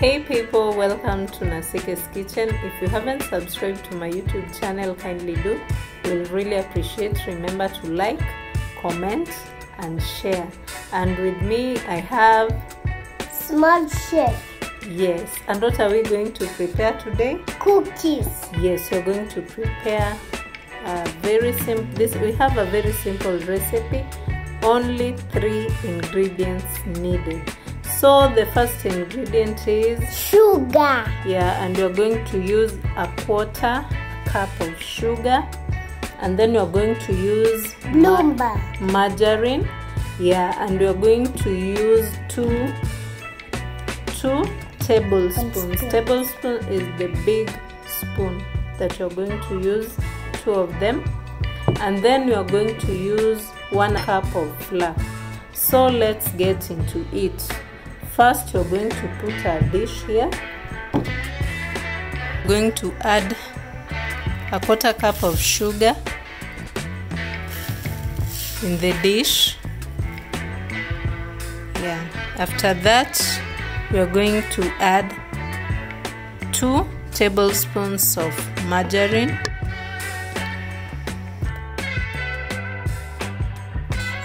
Hey people, welcome to Nasike's Kitchen. If you haven't subscribed to my YouTube channel, kindly do. We'll really appreciate. Remember to like, comment, and share. And with me, I have Small chef yes. And what are we going to prepare today? cookies. Yes, we're going to prepare a very simple. This we have a very simple recipe. Only three ingredients needed. So the first ingredient is Sugar. yeah, and you're going to use a quarter cup of sugar, and then you're going to use ma- margarine. Yeah, and you're going to use two two tablespoons. spoon. Tablespoon is the big spoon that you're going to use two of them, and then you're going to use one cup of flour. So let's get into it. First, you're going to put a dish here. Going to add a quarter cup of sugar in the dish. Yeah. After that, we are going to add two tablespoons of margarine.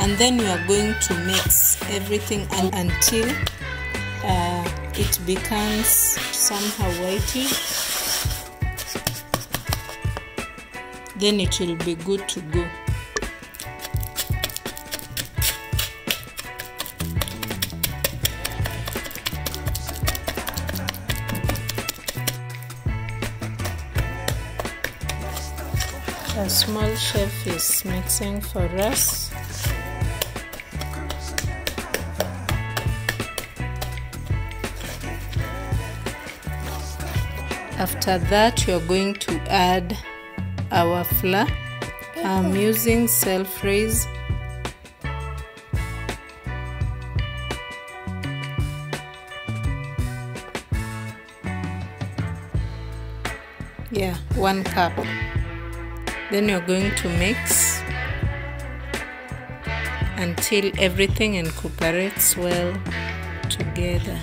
And then we are going to mix everything until uh, it becomes somehow whitey. Then it will be good to go. A small chef is mixing for us. After that, you're going to add our flour. I'm using self raise. Yeah, one cup. Then you're going to mix until everything incorporates well together.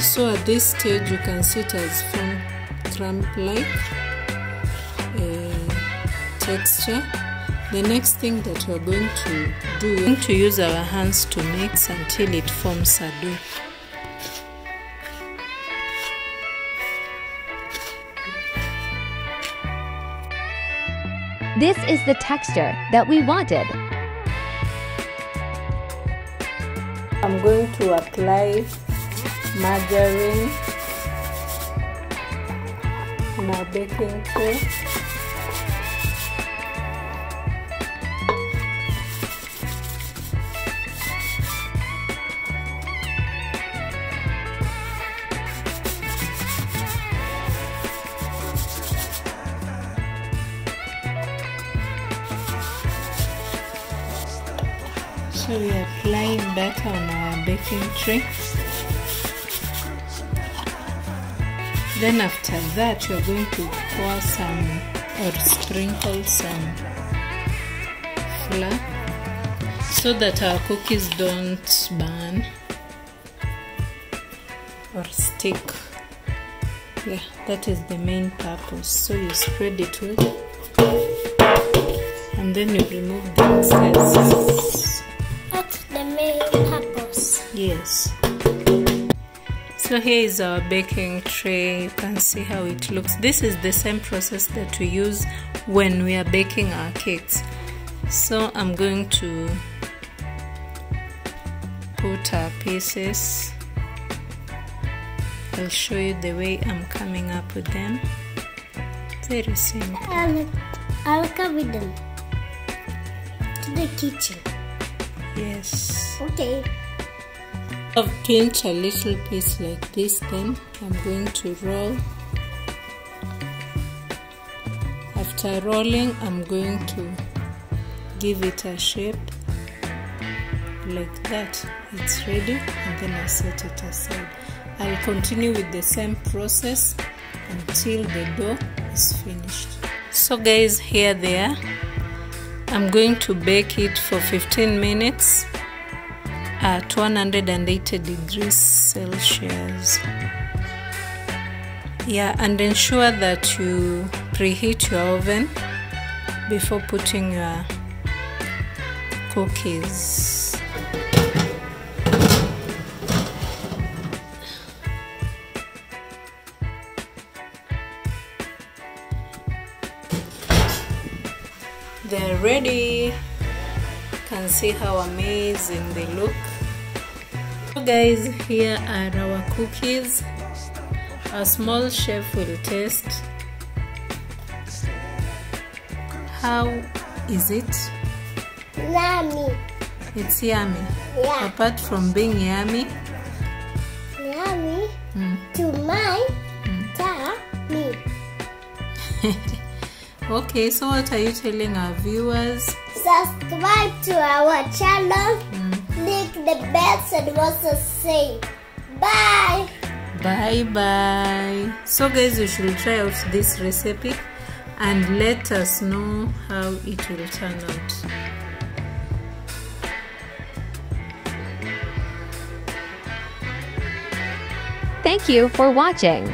So at this stage, you can see it has formed crumb-like uh, texture. The next thing that we're going to do, we're going to use our hands to mix until it forms a dough. This is the texture that we wanted. I'm going to apply margarine in our baking tray. So we are applying batter on our baking tray. Then after that, you're going to pour some or sprinkle some flour so that our cookies don't burn or stick. Yeah, that is the main purpose. So you spread it well and then you remove the excess. That's the main purpose. Yes. So here is our baking tray. You can see how it looks. This is the same process that we use when we are baking our cakes. So I'm going to put our pieces. I'll show you the way I'm coming up with them. Very simple. I'll, I'll them to the kitchen. Yes. Okay. I've pinch a little piece like this then I'm going to roll. After rolling I'm going to give it a shape like that. It's ready and then I set it aside. I'll continue with the same process until the dough is finished. So guys here they are. I'm going to bake it for 15 minutes at 180 degrees celsius. Yeah and ensure that you preheat your oven before putting your cookies. They're ready. You can see how amazing they look guys here are our cookies a small chef will taste how is it Yummy. it's yummy Yeah. apart from being yummy Yummy. mm, To my tummy. okay so what are you telling our viewers Subscribe to our channel. Click the bells and also say bye. bye bye so guys you should try out this recipe and let us know how it will turn out Thank you for watching.